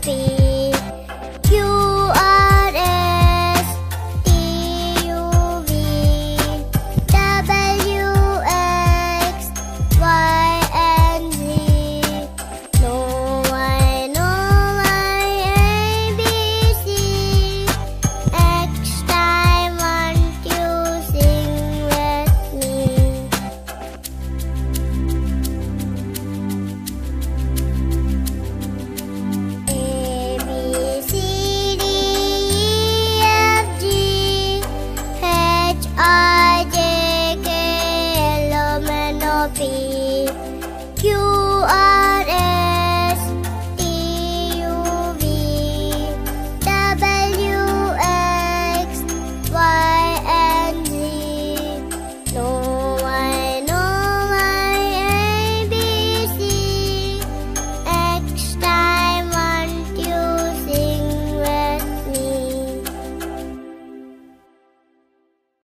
Sophie.